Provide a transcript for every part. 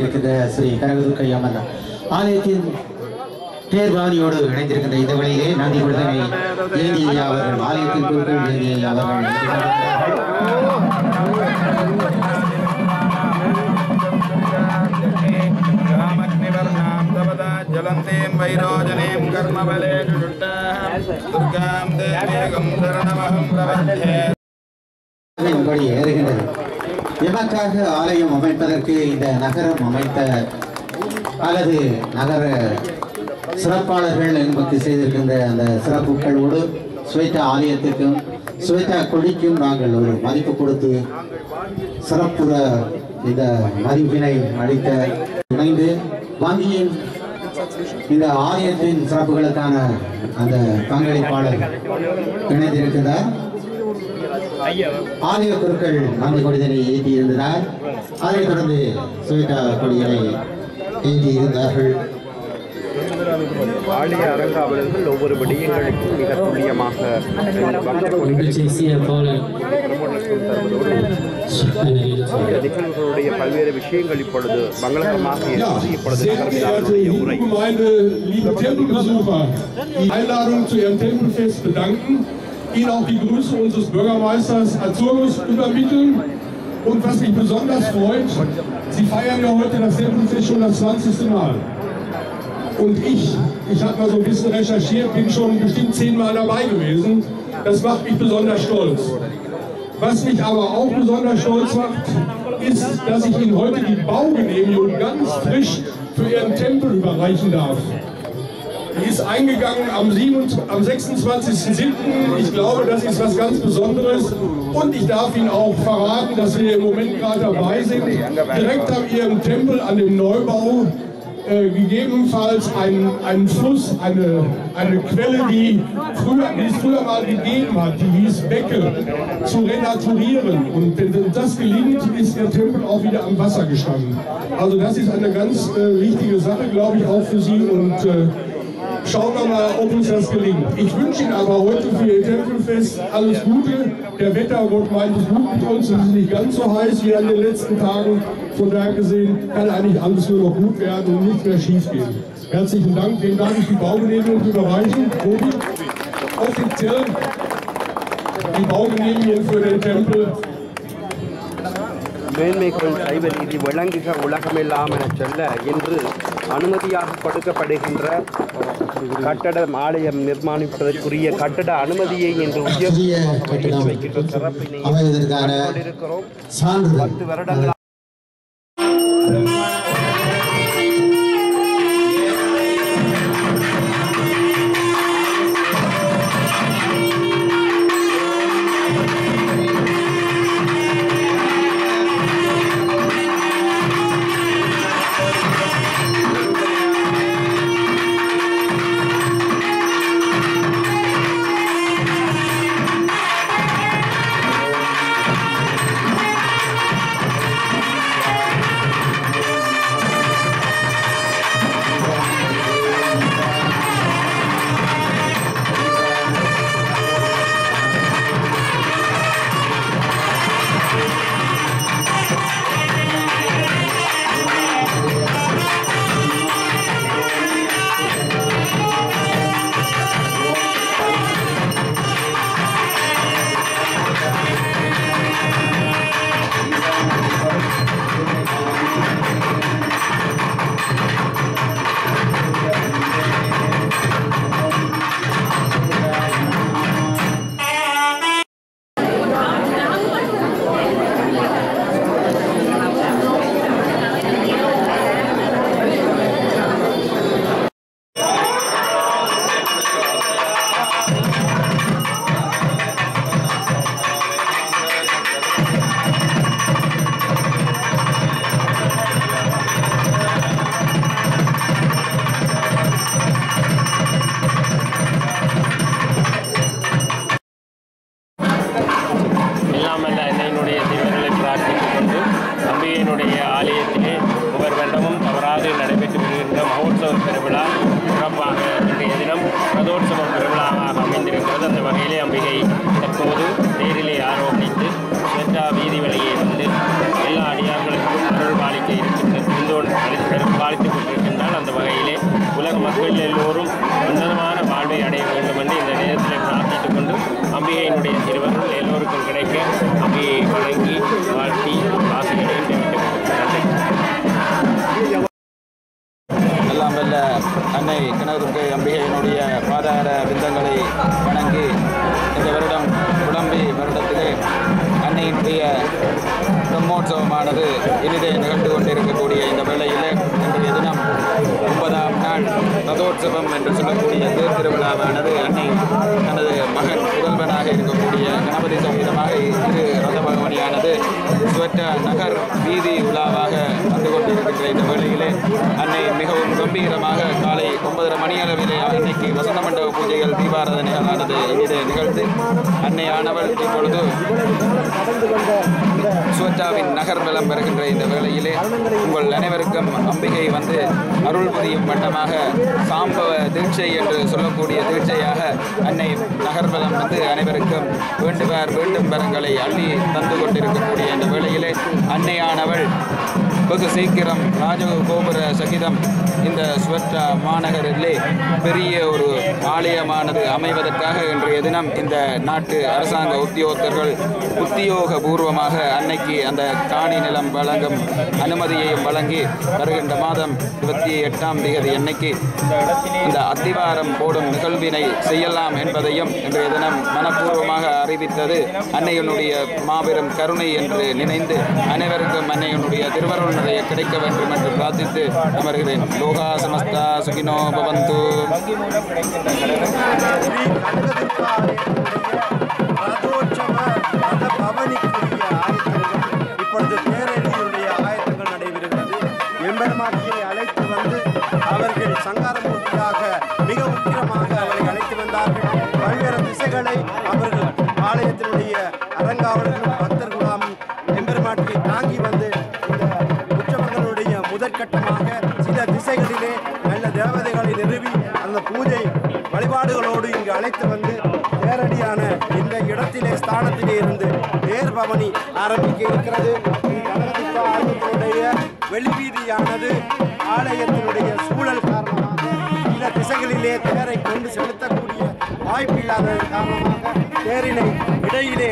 அமைந்திருக்கின்ற ஸ்ரீ கனகதுர்க்கை அம்மன் ஆலயத்தின் தேர்வாணியோடு இணைந்திருக்கின்ற இந்த வழியிலே நந்தி கொடுத்தனை ஏந்தி ஐயா அவர்கள் ஆலயத்தின் குருக்கள் ஏந்தி ஐயா அவர்கள். ஜலந்தேம் வைரோஜனேம் கர்மபலே துர்காம் தேவேகம் சரணமகம் பிரபத்யே படி ஏறுகின்றது. எமக்காக ஆலயம் அமைப்பதற்கு இந்த நகரம் அமைத்த அல்லது நகர சிறப்பாளர்கள் என்பது செய்திருக்கின்ற அந்த சிறப்புகளோடு ஸ்வேதா ஆலயத்திற்கும் ஸ்வேதா கொடிக்கும் நாங்கள் ஒரு மதிப்பு கொடுத்து சிறப்புற இந்த மதிப்பினை அளித்த இணைந்து வங்கியின் இந்த ஆலயத்தின் சிறப்புகளுக்கான அந்த பங்களிப்பாளர் இணைந்திருக்கிறார் ஆலய குருக்கள் நந்தி கொடிதனை ஏற்றி இருந்தனர் அதைத் தொடர்ந்து சுவேட்டா கொடிகளை ஏற்றி இருந்தார்கள். ஆலய அரங்காவலர்கள் ஒவ்வொரு விடயங்களுக்கும் மிக துல்லியமாக நிகழ்வுகளுடைய பல்வேறு விஷயங்கள் இப்பொழுது மங்களகரமாக இப்பொழுது உரை. Ihnen auch die Grüße unseres Bürgermeisters Azurus übermitteln und was mich besonders freut, Sie feiern ja heute das Tempelfest schon das 20. Mal. Und ich, ich habe mal so ein bisschen recherchiert, bin schon bestimmt zehnmal dabei gewesen. Das macht mich besonders stolz. Was mich aber auch besonders stolz macht, ist, dass ich Ihnen heute die Baugenehmigung ganz frisch für Ihren Tempel überreichen darf. Die ist eingegangen am, 27 am 26.07. Ich glaube, das ist was ganz Besonderes. Und ich darf Ihnen auch verraten, dass wir im Moment gerade dabei sind, direkt an Ihrem Tempel, an dem Neubau, äh, gegebenenfalls einen, einen Fluss, eine, eine Quelle, die, früher, die es früher mal gegeben hat, die hieß Becke, zu renaturieren. Und wenn das gelingt, ist der Tempel auch wieder am Wasser gestanden. Also das ist eine ganz äh, wichtige Sache, glaube ich, auch für Sie. Und äh, schauen wir mal, ob uns das gelingt. Ich wünsche Ihnen aber heute für Ihr Tempelfest alles Gute. Der Wettergott meint es gut mit uns. Es ist nicht ganz so heiß wie an den letzten Tagen. Von daher gesehen kann eigentlich alles nur noch gut werden und nicht mehr schief gehen. Herzlichen Dank. Wem darf ich die Baugenehmigung überreichen? Tobi? Offiziell die Baugenehmigung für den Tempel. மேன்மைகள் சைவ நீதி விளங்குக உலகமெல்லாம் என சொல்ல இன்று அனுமதியாக கொடுக்கப்படுகின்ற கட்டடம் ஆலயம் நிர்மாணிப்பதற்குரிய கட்டட அனுமதியை கட்டிடம் வைக்கின்ற சிறப்பினை பத்து வருடங்கள் நம்முடைய ஆலயத்திலே ஒவ்வொரு வருடமும் தவறாது நடைபெற்று வருகின்ற மகோத்சவ பெருவிழா சிறப்பாக இன்றைய தினம் ரதோற்சவ பெருவிழாவாக அமைந்திருக்கிறது. அந்த வகையிலே அம்பிகை தற்போது தேரிலே ஆரோக்கித்து சென்றா வீதி வழியே வந்து எல்லா அடியார்களுக்கும் அருள் பாலிக்க இருக்கின்ற திருந்தோடு பாலித்துக் கொண்டிருக்கின்றால் அந்த வகையிலே உலக மக்கள் எல்லோரும் உன்னதமான வாழ்வை அடைய வேண்டும் என்று இந்த நேரத்தில் பிரார்த்தித்துக் கொண்டு அம்பிகையினுடைய திருவருள் எல்லோருக்கும் கிடைக்க அம்பிகையை வழங்கி வாழ்த்தி ஆசைகளை தெரிவிக்கிறது அன்னை கிணறுக்கை அம்பிகையினுடைய பாதார விந்தங்களை வணங்கி இந்த வருடம் குழம்பி வருடத்திலே அன்னையினுடைய பிரம்மோற்சவமானது இனிதே நிகழ்ந்து கொண்டிருக்கக்கூடிய இந்த வேளையிலே இன்றைய தினம் ஒன்பதாம் நாள் ரதோற்சவம் என்று சொல்லக்கூடிய திருவிழாவானது அன்னை தனது மகன் புதல்வனாக இருக்கக்கூடிய கணபதி சங்கீதமாக திரு ரத பகவனியானது சுவற்ற நகர் வீதி உலாவாக வந்து கொண்டிருக்கின்ற இந்த வேளையிலே அன்னை மிகவும் கம்பீரமாக காலை ஒன்பதரை மணி அளவிலே இன்னைக்கு வசந்த மண்டப பூஜைகள் தீபாராதனைகளானது இங்கே நிகழ்ந்து அன்னையானவள் இப்பொழுது சுவற்றாவின் நகர் வலம் வருகின்ற இந்த வேளையிலே உங்கள் அனைவருக்கும் அம்பிகை வந்து அருள் புரியும் வட்டமாக சாம்பவ தீட்சை என்று சொல்லக்கூடிய தீட்சையாக அன்னை நகர்வலம் வந்து அனைவருக்கும் வேண்டுவார் வேண்டும் வரங்களை அள்ளி தந்து கொண்டிருக்கக்கூடிய இந்த வேளையிலே அன்னையானவள் வெகு சீக்கிரம் ராஜ கோபுர சகிதம் இந்த சுவற்றா மாநகரிலே பெரிய ஒரு ஆலயமானது அமைவதற்காக இன்றைய தினம் இந்த நாட்டு அரசாங்க உத்தியோகத்தர்கள் உத்தியோக பூர்வமாக அன்னைக்கு அந்த காணி நிலம் வழங்கும் அனுமதியையும் வழங்கி வருகின்ற மாதம் இருபத்தி எட்டாம் தேதி அன்னைக்கு இந்த அத்திவாரம் போடும் நிகழ்வினை செய்யலாம் என்பதையும் இன்றைய தினம் மனப்பூர்வமாக அறிவித்தது. அன்னையனுடைய மாபெரும் கருணை என்று நினைந்து அனைவருக்கும் அன்னையனுடைய திருவருள் நிறைய கிடைக்க வேண்டும் என்று பிரார்த்தித்து அமர்கிறேன் லோகா சமஸ்தா சுகினோ பவந்து பவனி ஆரம்பிக்க இருக்கிறது கனகதுர்கா ஆலயத்தினுடைய வெளிவீதியானது ஆலயத்தினுடைய சூழல் காரணமாக சில திசைகளிலே தேரை கொண்டு செலுத்தக்கூடிய வாய்ப்பில்லாததன் காரணமாக தேரினை இடையிலே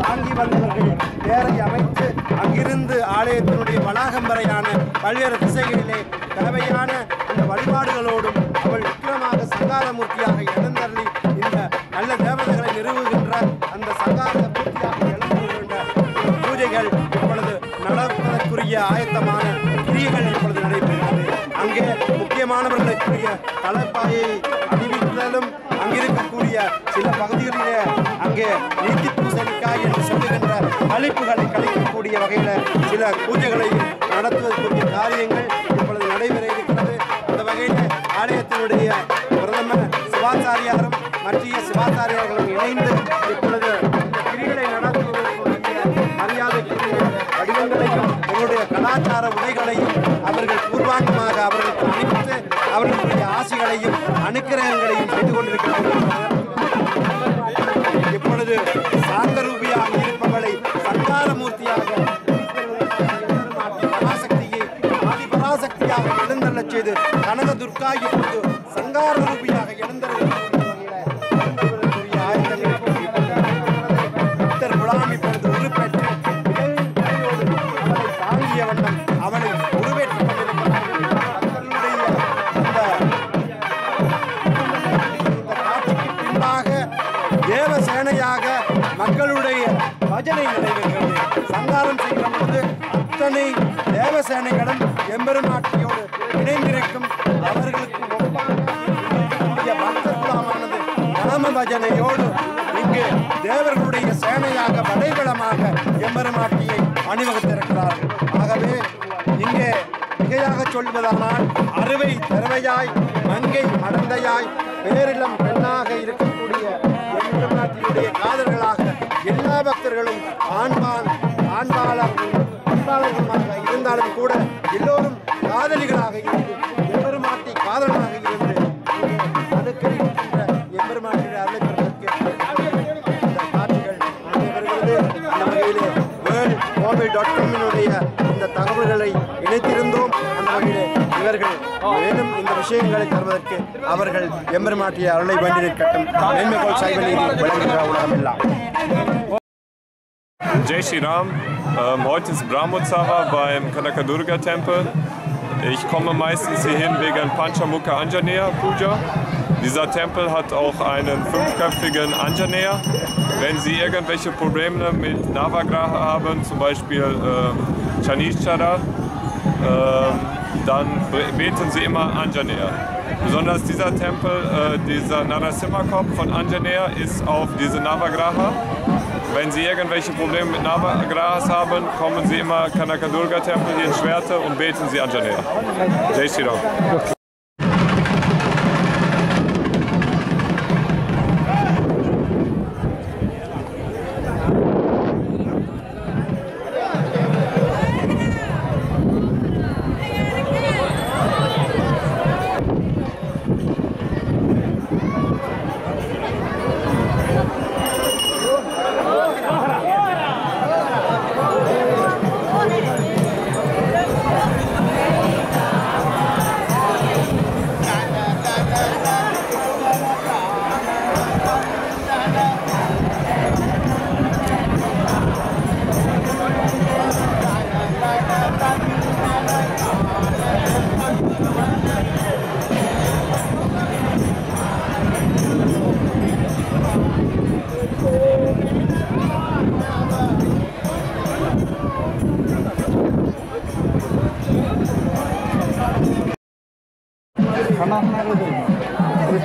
தாங்கி வந்தவர்கள் தேரை அமைத்து அங்கிருந்து ஆலயத்தினுடைய வளாகம் வரையான பல்வேறு திசைகளிலே தேவையான இந்த வழிபாடுகளோடும் அவள் விக்கிரமாக சங்காரமூர்த்தியாக எழுந்தள்ளி இந்த நல்ல கிரியைகள் இப்பொழுது நடைபெறுகிறது. அங்கே முக்கியமானவர்களுக்குரிய தலைப்பாயை அணிவித்தலும் அங்கிருக்கக்கூடிய சில பகுதிகளிலே அங்கே நீத்தி பூசணிக்காய் என்று சொல்லுகின்ற அழிப்புகளை கழிக்கக்கூடிய வகையில் சில பூஜைகளை நடத்துவதற்குரிய காரியங்கள் இப்பொழுது நடைபெற இருக்கிறது. அந்த வகையில் ஆலயத்தினுடைய பிரதமர் சிவாச்சாரியாரும் மற்றிய சிவாச்சாரியார்களும் இணைந்து எழுந்தள்ளச் கனக துர்கா இப்பொழுது சங்கார ரூபியாக எழுந்தருடைய ஆயுதங்கள் குலாம் இப்பொழுது உருப்பெற்று இடையோடு தாங்கிய வண்ணம் அவனை உருவேற்றிக் தேவசேனையாக மக்களுடைய பஜனை நடைபெறுகிறது சங்காரம் செய்யும் போது அத்தனை தேவசேனைகளும் எம்பெருமாட்டியோடு அவர்களுக்கு ஒப்பாக இருக்கக்கூடிய நாம பஜனையோடு இங்கு தேவர்களுடைய சேனையாக வடைபலமாக எம்பெருமாட்டியை அணிவகுத்திருக்கிறார் ஆகவே இங்கே மிகையாக சொல்வதானால் அறுவை தருவையாய் மங்கை மடந்தையாய் பேரிளம் பெண்ணாக இருக்கக்கூடிய எம்பெருமாட்டியுடைய காதல்களாக எல்லா பக்தர்களும் ஆண்பான் ஆண்பாளர் பண்பாளர்களுமாக இருந்தாலும் கூட எல்லோரும் காதலிகளாக இருந்து மேலும் இந்த விஷயங்களை தருவதற்கு அவர்கள் எம்பெருமாட்டிய அருளை வேண்டி நிற்கட்டும் மேன்மைகோள் சைவ நீதி விளங்குகிற உலகம் எல்லாம் Jai Shri Ram. Ähm, heute ist Brahmotsava beim Kanakadurga Tempel. Ich komme meistens hierhin wegen Panchamukha Anjaneya Puja. Dieser Tempel hat auch einen fünfköpfigen Anjaneya. Wenn Sie irgendwelche Probleme mit Navagraha haben, zum Beispiel ähm, Chanishchara, ähm, dann be- beten Sie immer Anjaneya. Besonders dieser Tempel, äh, dieser Narasimha-Kopf von Anjaneya ist auf diese Navagraha. Wenn Sie irgendwelche Probleme mit Navagrahas haben, kommen Sie immer Kanakadurga Tempel hier in Schwerte und beten Sie Anjaneya. Jai Shri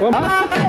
Vamos lá.